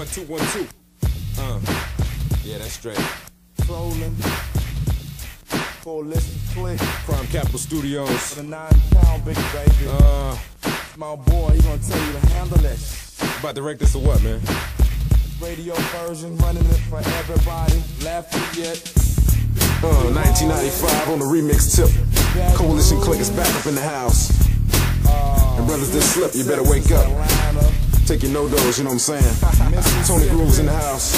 One, two, one, two. Uh, yeah, that's straight. Trolling. Click. Krimekapitol Studios. For the nine pound big baby. Uh, My boy, he gonna tell you to handle shit. about to wreck this or what, man? Radio version, running it for everybody. Lafayette. Uh, 1995 on the remix tip. Koalition Klick is back up in the house. And brothers that slip, you better wake up. Take your NoDoz, you know what I'm saying? Tony Groove's in the house.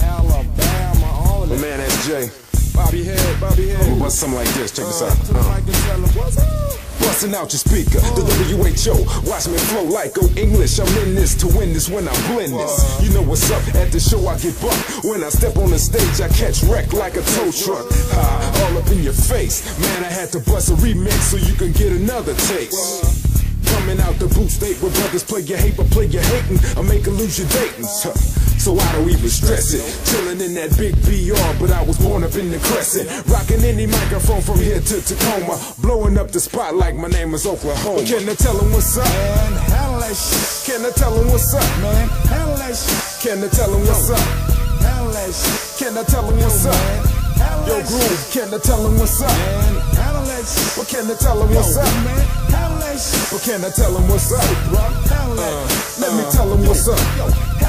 Alabama, all My that. man, that's Jay. Bobby Head, Bobby Head. We'll bust something like this. Check this Uh, out. to the Uh. mic and tell 'em. Busting out your speaker, the WHO. Watch me flow like go English. I'm in this to win this when I blend this. You know what's up at the show, I get bucked. When I step on the stage, I catch wreck like a tow truck. Ha, all up in your face. Man, I had to bust a remix so you can get another taste. Coming out the boot state where brothers play your hate, but play your hating. I make a lose your dating. Huh. So I don't even stress it. Chilling in that big BR, but I was born up in the crescent. Rocking any microphone from here to Tacoma. Blowing up the spot like my name is Oklahoma. Can I tell 'em what's up? Man, handle that shit. Can I tell 'em what's up? Man, handle that shit. Can I tell 'em what's up? Handle that shit. Can I tell 'em what's up? Yo. Groove, can I tell what's up? Man, handle that shit. Well, can I tell 'em what's up? man, handle that shit. Well, can I tell 'em what's up? Uh, let me tell 'em what's up.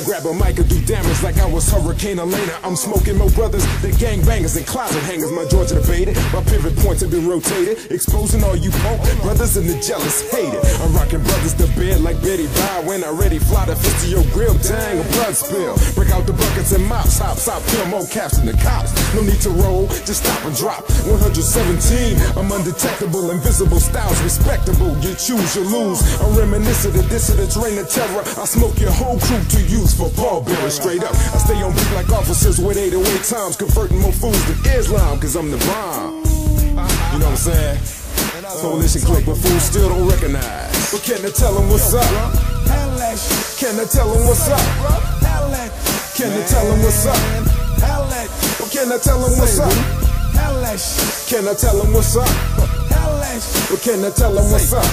I grab a mic and do damage like I was Hurricane Elena, I'm smoking my brothers than gangbangers and closet hangers. My Georgia debated, my pivot points have been rotated, exposing all you punk brothers and the jealous hated. I'm rocking brothers to bed like Betty Bye when I ready fly the fist to your grill, dang a blood spill. Break out the buckets and mops, hop, stop, kill more caps than the cops. No need to roll, just stop and drop. 117, I'm undetectable, invisible styles, respectable. You choose, you lose. I'm reminiscent of this dissidents, reign of terror. I smoke your whole crew to use for pallbearers. Straight up, I stay on beat like officers with 808 times, converting more fools to Islam, cause I'm the bomb. You know what I'm saying? Koalition Klick, but fools still don't recognize. But can I tell them what's up? Can I tell them what's up? Can I tell them what's up? Can I tell them what's up? Can I tell them what's up? But can I tell them what's up?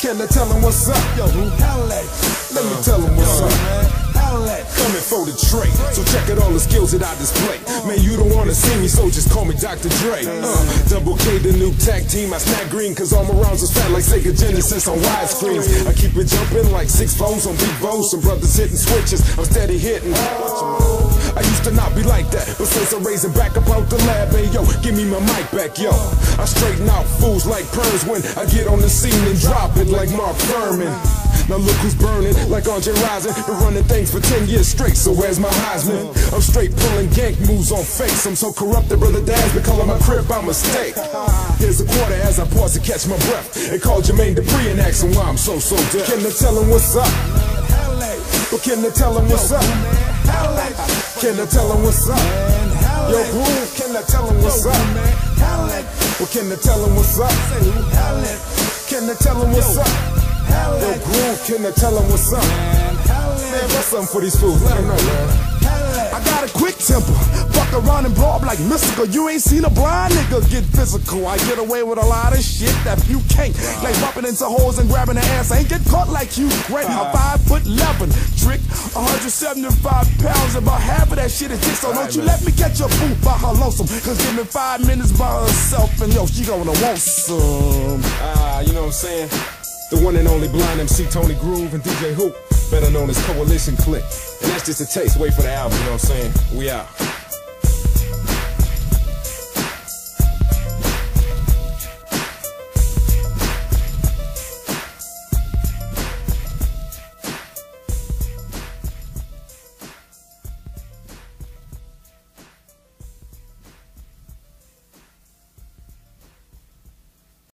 Can I tell them what's up? Yo. Let me tell them check out all the skills that I display. Man, you don't wanna see me, so just call me Dr. Dre. Uh, double K, the new tag team. I snap green, cause all my rounds is fat like Sega Genesis on widescreens. I keep it jumping like six foes on big bows. Some brothers hitting switches, I'm steady hitting. I used to not be like that, but since I'm raising back up out the lab, hey yo, give me my mic back, yo. I straighten out fools like perms when I get on the scene and drop it like Mark Fuhrman. Now look who's burning, like Andre Rison. Been running things for 10 years straight, so where's my Heisman? I'm straight pulling gank moves on fakes. I'm so corrupted, brother Daz been calling my crib by mistake. Here's a quarter as I pause to catch my breath. And call Jermaine Dupri and ask him why I'm so, so deaf. Can I tell him what's up? But can I tell him what's up? Can I tell him what's up? Yo. Groove, can I tell him what's up? Well, can I tell him what's up? Can I tell him what's up? Yo. Groove, can I tell what's up? Man, Man, what's something for these fools? Let them know, man. I got a quick temper. Fuck around and blow up like Mystikal. You ain't seen a blind nigga get physical. I get away with a lot of shit that you can't. Like bumping into holes and grabbing the ass. I ain't get caught like you. Great. I'm five foot eleven. Trick 175 pounds. About half of that shit is dick. So don't you let me catch your boo by her lonesome. Cause give me five minutes by herself and yo, she gonna want some. Ah, you know what I'm saying? The one and only blind MC Tony Groove and DJ Hoop, better known as Koalition Klick. And that's just a taste. Wait for the album, you know what I'm saying? We out.